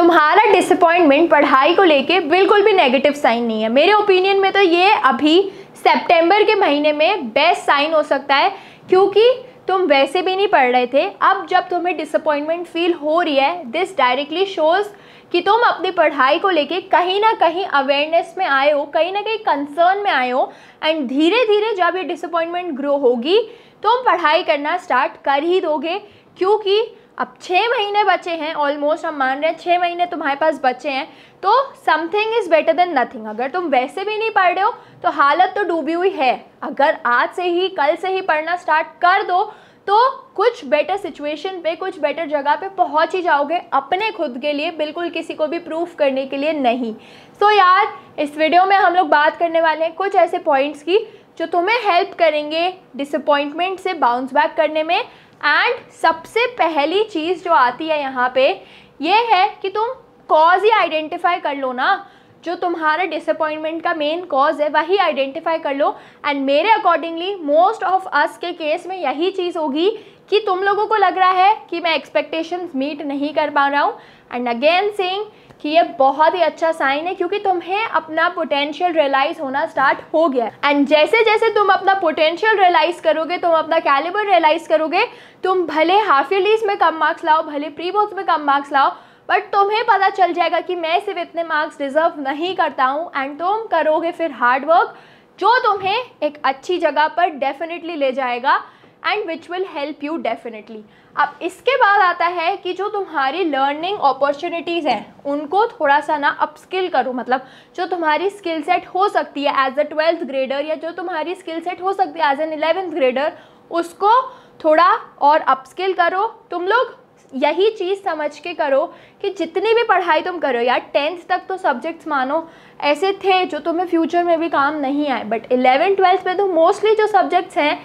तुम्हारा डिसअपॉइंटमेंट पढ़ाई को लेके बिल्कुल भी नेगेटिव साइन नहीं है। मेरे ओपिनियन में तो ये अभी सितंबर के महीने में बेस्ट साइन हो सकता है, क्योंकि तुम वैसे भी नहीं पढ़ रहे थे। अब जब तुम्हें डिसअपॉइंटमेंट फील हो रही है दिस डायरेक्टली शोज़ कि तुम अपनी पढ़ाई को लेके कहीं ना कहीं अवेयरनेस में आए हो, कहीं ना कहीं कंसर्न में आए हो एंड धीरे धीरे जब ये डिसअपॉइंटमेंट ग्रो होगी, तुम पढ़ाई करना स्टार्ट कर ही दोगे, क्योंकि अब छः महीने बचे हैं ऑलमोस्ट हम मान रहे हैं छः महीने तुम्हारे पास बचे हैं तो something is better than nothing अगर तुम वैसे भी नहीं पढ़ रहे हो तो हालत तो डूबी हुई है। अगर आज से ही, कल से ही पढ़ना स्टार्ट कर दो तो कुछ बेटर सिचुएशन पे, कुछ बेटर जगह पे पहुँच ही जाओगे अपने खुद के लिए, बिल्कुल किसी को भी प्रूफ करने के लिए नहीं। सो so यार, इस वीडियो में हम लोग बात करने वाले हैं कुछ ऐसे पॉइंट्स की, जो तुम्हें हेल्प करेंगे डिसअपॉइंटमेंट से बाउंस बैक करने में। एंड सबसे पहली चीज़ जो आती है यहाँ पे, ये है कि तुम कॉज ही आइडेंटिफाई कर लो ना। जो तुम्हारे डिसअपॉइंटमेंट का मेन कॉज है, वही आइडेंटिफाई कर लो। एंड मेरे अकॉर्डिंगली मोस्ट ऑफ़ अस के केस में यही चीज़ होगी कि तुम लोगों को लग रहा है कि मैं एक्सपेक्टेशंस मीट नहीं कर पा रहा हूँ। एंड अगेन सेइंग कि ये बहुत ही अच्छा साइन है क्योंकि तुम्हें अपना पोटेंशियल रियलाइज़ होना स्टार्ट हो गया एंड जैसे जैसे तुम अपना पोटेंशियल रियलाइज़ करोगे, तुम अपना कैलिबर रियलाइज़ करोगे, तुम भले हाफ़ ईयरलीज में कम मार्क्स लाओ, भले प्री बोर्ड्स में कम मार्क्स लाओ बट तुम्हें पता चल जाएगा कि मैं सिर्फ़ इतने मार्क्स डिजर्व नहीं करता हूँ। एंड तुम करोगे फिर हार्ड वर्क जो तुम्हें एक अच्छी जगह पर डेफिनेटली ले जाएगा। And which will help you definitely अब इसके बाद आता है कि जो तुम्हारी लर्निंग अपॉर्चुनिटीज़ हैं, उनको थोड़ा सा ना अपस्किल करो। मतलब जो तुम्हारी स्किल सेट हो सकती है एज अ ट्वेल्थ ग्रेडर या जो तुम्हारी स्किल सेट हो सकती है एज एन इलेवेंथ ग्रेडर उसको थोड़ा और अपस्किल करो। तुम लोग यही चीज़ समझ के करो कि जितनी भी पढ़ाई तुम करो यार टेंथ तक तो सब्जेक्ट्स मानो, ऐसे थे जो तुम्हें फ्यूचर में भी काम नहीं आए। बट इलेवन ट्वेल्थ में तो मोस्टली जो सब्जेक्ट्स हैं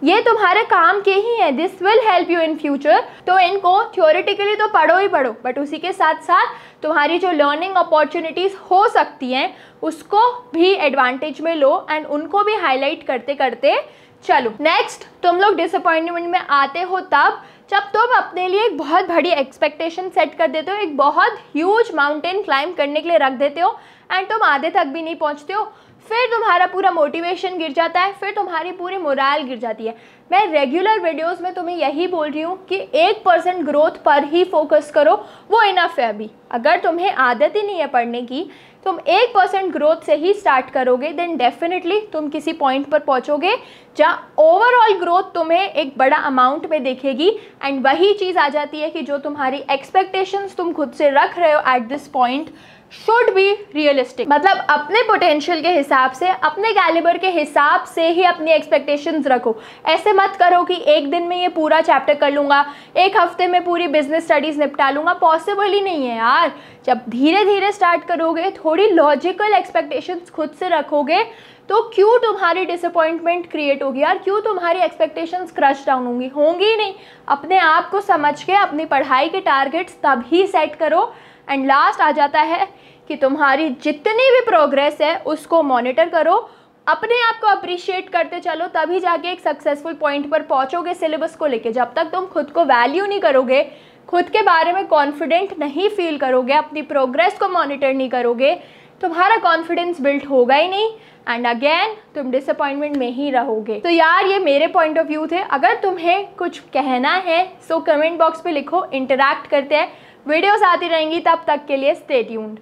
ये तुम्हारे काम के ही हैं. This will help you in future तो इनको थियोरेटिकली तो पढ़ो ही पढ़ो बट उसी के साथ साथ तुम्हारी जो लर्निंग अपॉर्चुनिटीज़ हो सकती हैं, उसको भी एडवांटेज में लो एंड उनको भी हाईलाइट करते करते चलो. नेक्स्ट तुम लोग डिसअपॉइंटमेंट में आते हो तब, जब तुम अपने लिए एक बहुत बड़ी एक्सपेक्टेशन सेट कर देते हो, एक बहुत ह्यूज माउंटेन क्लाइंब करने के लिए रख देते हो एंड तुम आधे तक भी नहीं पहुँचते हो फिर तुम्हारा पूरा मोटिवेशन गिर जाता है, फिर तुम्हारी पूरी मोराल गिर जाती है। मैं रेगुलर वीडियोस में तुम्हें यही बोल रही हूँ कि एक परसेंट ग्रोथ पर ही फोकस करो, वो इनफ है अभी। अगर तुम्हें आदत ही नहीं है पढ़ने की, तुम एक परसेंट ग्रोथ से ही स्टार्ट करोगे देन डेफिनेटली तुम किसी पॉइंट पर पहुंचोगे जहाँ ओवरऑल ग्रोथ तुम्हें एक बड़ा अमाउंट में दिखेगी एंड वही चीज़ आ जाती है कि जो तुम्हारी एक्सपेक्टेशंस तुम खुद से रख रहे हो at this point should be realistic मतलब अपने पोटेंशियल के हिसाब से, अपने कैलिबर के हिसाब से ही अपनी एक्सपेक्टेशंस रखो। ऐसे मत करो कि एक दिन में ये पूरा चैप्टर कर लूँगा, एक हफ़्ते में पूरी बिज़नेस स्टडीज़ निपटा लूँगा। पॉसिबल ही नहीं है यार। जब धीरे धीरे स्टार्ट करोगे, थोड़ी लॉजिकल एक्सपेक्टेशंस खुद से रखोगे तो क्यों तुम्हारी डिसअपॉइंटमेंट क्रिएट होगी यार? क्यों तुम्हारी एक्सपेक्टेशंस क्रश डाउन होंगी? होंगी ही नहीं। अपने आप को समझ के, अपनी पढ़ाई के टारगेट्स तभी सेट करो एंड लास्ट आ जाता है कि तुम्हारी जितनी भी प्रोग्रेस है, उसको मॉनिटर करो। अपने आप को अप्रिशिएट करते चलो, तभी जाके एक सक्सेसफुल पॉइंट पर पहुंचोगे सिलेबस को लेके। जब तक तुम खुद को वैल्यू नहीं करोगे, खुद के बारे में कॉन्फिडेंट नहीं फील करोगे, अपनी प्रोग्रेस को मॉनिटर नहीं करोगे तुम्हारा कॉन्फिडेंस बिल्ड होगा ही नहीं। एंड अगेन तुम डिसअपॉइंटमेंट में ही रहोगे। तो यार, ये मेरे पॉइंट ऑफ़ व्यू थे। अगर तुम्हें कुछ कहना है सो कमेंट बॉक्स पे लिखो इंटरेक्ट करते हैं। वीडियोस आती रहेंगी तब तक के लिए स्टे ट्यून्ड